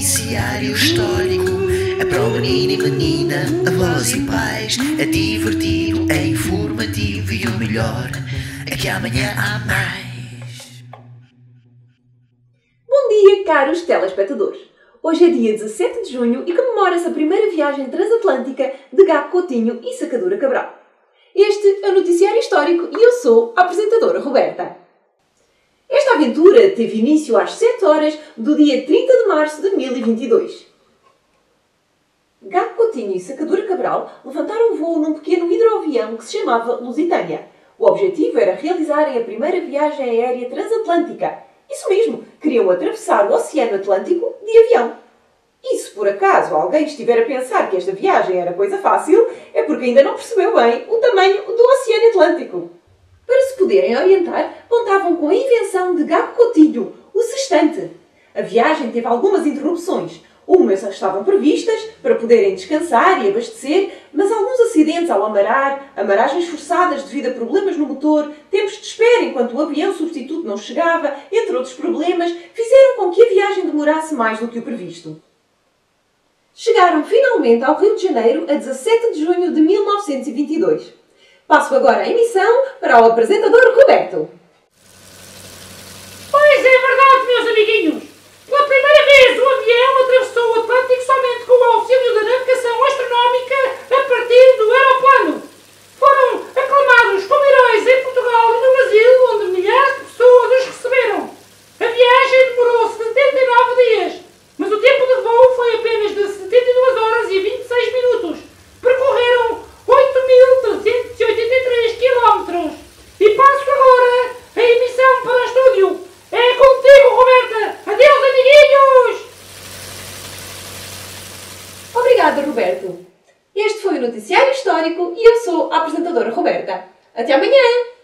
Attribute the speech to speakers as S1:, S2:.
S1: noticiário histórico. É para o menino e menina, avós e pais. É divertido, é informativo e o melhor é que amanhã há mais.
S2: Bom dia, caros telespectadores. Hoje é dia 17 de junho e comemora-se a primeira viagem transatlântica de Gago Coutinho e Sacadura Cabral. Este é o Noticiário Histórico e eu sou a apresentadora Roberta. Esta aventura teve início às 7 horas do dia 30 de março de 2022. Gago Coutinho e Sacadura Cabral levantaram voo num pequeno hidroavião que se chamava Lusitânia. O objetivo era realizarem a primeira viagem aérea transatlântica. Isso mesmo, queriam atravessar o Oceano Atlântico de avião. E se por acaso alguém estiver a pensar que esta viagem era coisa fácil, é porque ainda não percebeu bem o tamanho do Oceano Atlântico. Poderem orientar, contavam com a invenção de Gago Coutinho, o sextante. A viagem teve algumas interrupções. Umas estavam previstas para poderem descansar e abastecer, mas alguns acidentes ao amarar, amaragens forçadas devido a problemas no motor, tempos de espera enquanto o avião substituto não chegava, entre outros problemas, fizeram com que a viagem demorasse mais do que o previsto. Chegaram finalmente ao Rio de Janeiro a 17 de junho de 1922. Passo agora a emissão para o apresentador Roberto.
S3: Pois é verdade, meus amiguinhos! Pela primeira vez, o avião atravessou o Atlântico somente com o auxílio da navegação astronómica a partir do aeroplano. Foram aclamados como heróis em Portugal e no Brasil, onde milhares de pessoas os receberam. A viagem demorou 79 dias, mas o tempo de voo foi apenas de 72 horas e 26 minutos. Percorreram 8.383 km. E passo agora a emissão para o estúdio. É contigo, Roberta! Adeus, amiguinhos!
S2: Obrigada, Roberto. Este foi o Noticiário Histórico e eu sou a apresentadora Roberta. Até amanhã!